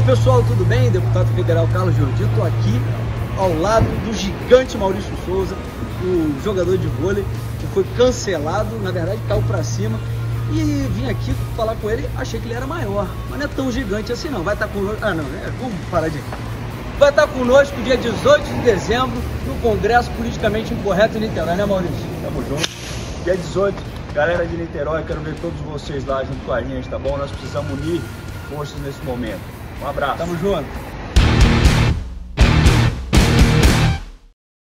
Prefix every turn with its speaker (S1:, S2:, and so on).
S1: Fala pessoal, tudo bem? Deputado Federal Carlos Jordi, estou aqui ao lado do gigante Maurício Souza, o jogador de vôlei que foi cancelado, na verdade caiu para cima. E vim aqui falar com ele, achei que ele era maior, mas não é tão gigante assim não. Vai estar tá conosco. Ah não, é, vamos parar de. Vai estar tá conosco dia 18 de dezembro no Congresso Politicamente Incorreto em Niterói, né Maurício?
S2: Tamo junto. Dia 18, galera de Niterói, quero ver todos vocês lá junto com a gente, tá bom? Nós precisamos unir forças nesse momento. Um abraço.
S1: Tamo junto.